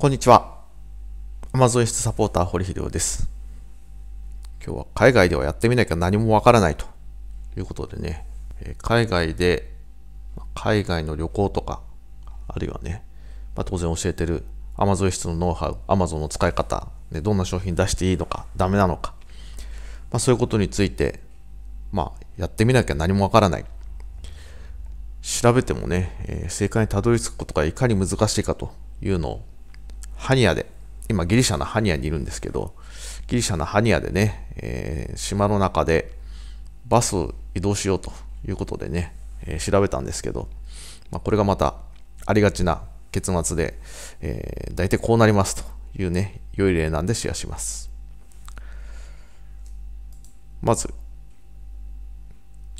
こんにちは。Amazon 室サポーター堀秀夫です。今日は海外ではやってみなきゃ何もわからないということでね、え海外で、海外の旅行とか、あるいはね、まあ、当然教えてる Amazon 室のノウハウ、Amazon の使い方、ね、どんな商品出していいのか、ダメなのか、まあ、そういうことについて、まあ、やってみなきゃ何もわからない。調べてもね、え正解にたどり着くことがいかに難しいかというのを、ハニアで、今ギリシャのハニアにいるんですけど、ギリシャのハニアでね、えー島の中でバス移動しようということでね、えー調べたんですけど、まあ、これがまたありがちな結末で、えー大体こうなりますというね、良い例なんでシェアします。まず、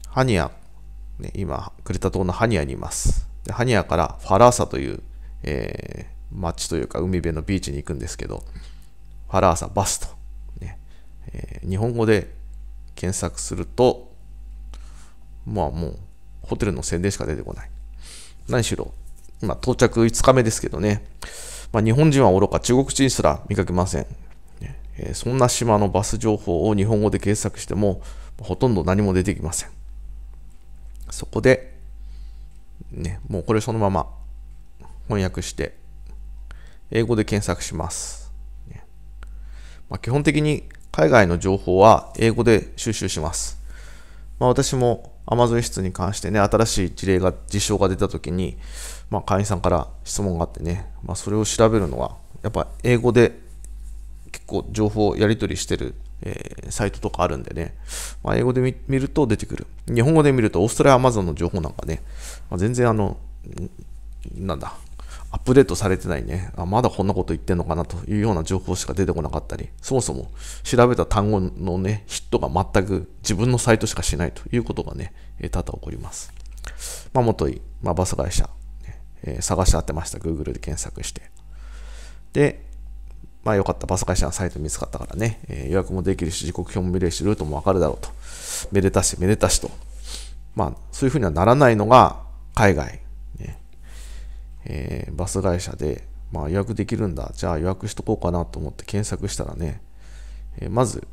ハニア、ね、今、クレタ島のハニアにいます。でハニアからファラーサという、えー町というか海辺のビーチに行くんですけど、ファラーサバスと、ねえー日本語で検索すると、まあもうホテルの宣伝しか出てこない。何しろ、今到着5日目ですけどね、まあ、日本人はおろか中国人すら見かけません。えーそんな島のバス情報を日本語で検索しても、ほとんど何も出てきません。そこで、ね、もうこれそのまま翻訳して、英語で検索します。まあ、基本的に海外の情報は英語で収集します。まあ、私も Amazon 室に関してね、新しい事例が、事象が出たときに、まあ、会員さんから質問があってね、まあ、それを調べるのは、やっぱ英語で結構情報をやり取りしてる、えーサイトとかあるんでね、まあ、英語で見ると出てくる。日本語で見ると、オーストラリア Amazon の情報なんかね、まあ、全然あの、なんだ、アップデートされてないね、あまだこんなこと言ってんのかなというような情報しか出てこなかったり、そもそも調べた単語のね、ヒットが全く自分のサイトしかしないということがね、多々起こります。まあ、もとい、まあ、バス会社、ねえー探し当てました。Google で検索して。で、まあよかった、バス会社のサイト見つかったからね、えー予約もできるし、時刻表も見れるし、ルートもわかるだろうと。めでたし、めでたしと。まあ、そういうふうにはならないのが海外。えーバス会社で、まあ、予約できるんだ。じゃあ予約しとこうかなと思って検索したらね、えーまず、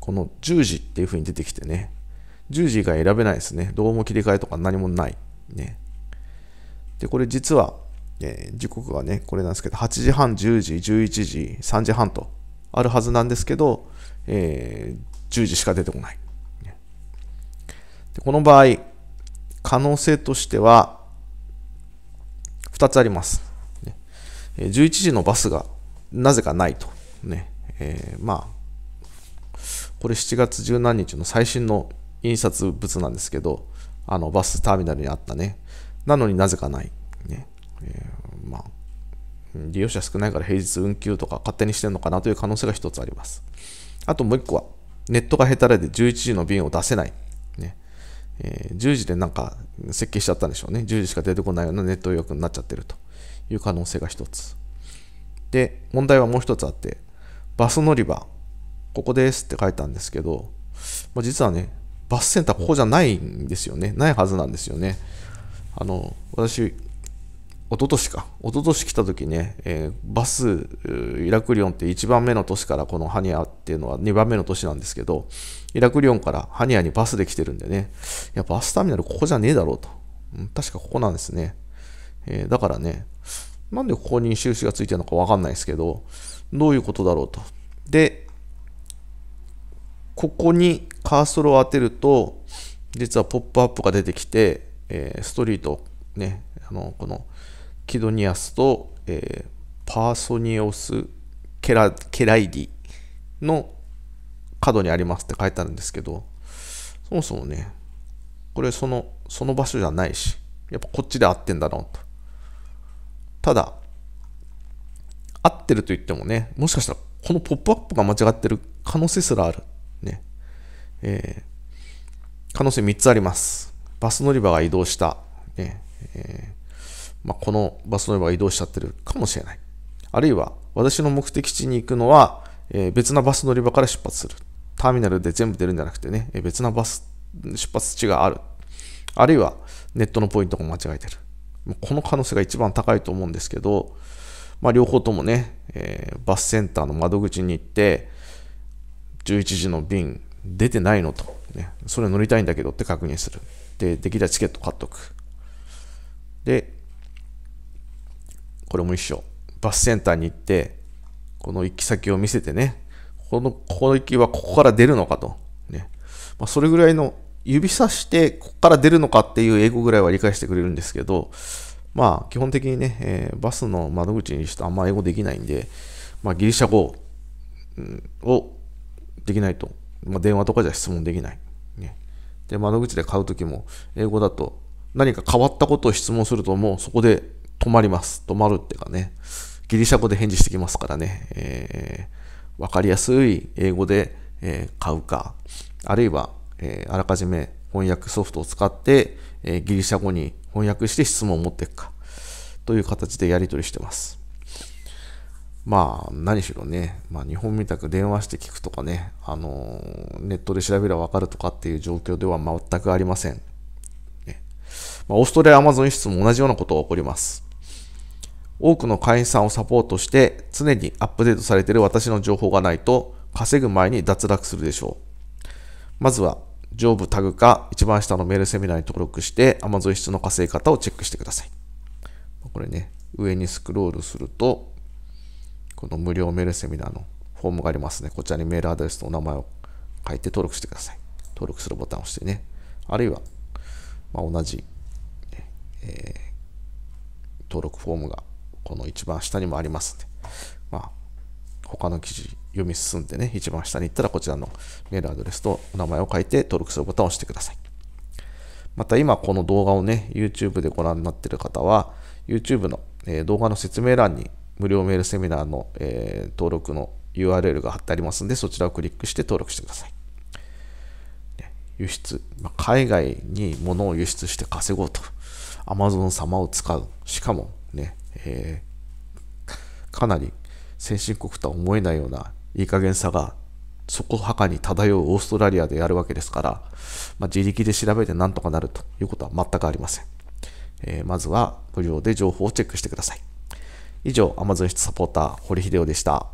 この10時っていうふうに出てきてね、10時以外選べないですね。どうも切り替えとか何もない。ね。で、これ実は、えー時刻がね、これなんですけど、8時半、10時、11時、3時半とあるはずなんですけど、えー10時しか出てこない。ねでこの場合、可能性としては、2つあります。11時のバスがなぜかないと。ねえーまあ、これ7月十何日の最新の印刷物なんですけど、あのバスターミナルにあったね。なのになぜかない。ねえーまあ、利用者少ないから平日運休とか勝手にしてるのかなという可能性が一つあります。あともう一個は、ネットが下手で11時の便を出せない。ねえー10時でなんか設計しちゃったんでしょうね。10時しか出てこないようなネット予約になっちゃってるという可能性が一つ。で、問題はもう一つあって、バス乗り場、ここですって書いたんですけど、まあ、実はね、バスセンターここじゃないんですよね。ないはずなんですよね。あの、私、一昨年か。一昨年来た時ね、えーバス、イラクリオンって1番目の都市からこのハニアっていうのは2番目の都市なんですけど、イラクリオンからハニアにバスで来てるんでね、いや、バスターミナルここじゃねえだろうと。うん確かここなんですね。えーだからね、なんでここに印がついてるのかわかんないですけど、どういうことだろうと。で、ここにカーソルを当てると、実はポップアップが出てきて、えーストリート、ね、あの、この、キドニアスと、えーパーソニオスケラケライディの角にありますって書いてあるんですけど、そもそもね、これその、その場所じゃないし、やっぱこっちで合ってんだろうと。ただ、合ってると言ってもね、もしかしたらこのポップアップが間違ってる可能性すらある。ね。えー可能性3つあります。バス乗り場が移動した。ね。えーまあ、このバス乗り場が移動しちゃってるかもしれない。あるいは、私の目的地に行くのは、えー別なバス乗り場から出発する。ターミナルで全部出るんじゃなくてね、えー別なバス出発地がある。あるいは、ネットのポイントが間違えてる。この可能性が一番高いと思うんですけど、まあ、両方ともね、えー、バスセンターの窓口に行って、11時の便出てないのと、ね、それ乗りたいんだけどって確認する。で、できたチケット買っとく。で、これも一緒。バスセンターに行って、この行き先を見せてね、このこの行きはここから出るのかと。ねまあ、それぐらいの指さしてここから出るのかっていう英語ぐらいは理解してくれるんですけど、まあ基本的にね、えー、バスの窓口にしてあんま英語できないんで、まあギリシャ語、をできないと、まあ、電話とかじゃ質問できない。ね、で、窓口で買うときも英語だと何か変わったことを質問するともうそこで止まります。止まるっていうかね、ギリシャ語で返事してきますからね、えー、わかりやすい英語で、えー、買うか、あるいは、えー、あらかじめ翻訳ソフトを使って、えー、ギリシャ語に翻訳して質問を持っていくか、という形でやり取りしてます。まあ、何しろね、まあ、日本みたく電話して聞くとかね、あの、ネットで調べればわかるとかっていう状況では全くありません。ねまあ、オーストラリアアマゾン輸出も同じようなことが起こります。多くの会員さんをサポートして常にアップデートされている私の情報がないと稼ぐ前に脱落するでしょう。まずは上部タグか一番下のメールセミナーに登録して Amazon 輸出の稼ぎ方をチェックしてください。これね、上にスクロールするとこの無料メールセミナーのフォームがありますね。こちらにメールアドレスとお名前を書いて登録してください。登録するボタンを押してね。あるいは、まあ、同じ、えー、登録フォームがこの一番下にもありますんで、まあ、他の記事読み進んでね、一番下に行ったらこちらのメールアドレスとお名前を書いて登録するボタンを押してください。また今この動画をね、YouTube でご覧になっている方は、YouTube の、え、動画の説明欄に無料メールセミナーの、え、登録の URL が貼ってありますので、そちらをクリックして登録してください。輸出、ま、海外に物を輸出して稼ごうと。Amazon 様を使う。しかもね、えー、かなり先進国とは思えないようないい加減さがそこはかに漂うオーストラリアでやるわけですから、まあ、自力で調べてなんとかなるということは全くありません。えー、まずは無料で情報をチェックしてください。以上、Amazon 室サポーター、堀秀夫でした。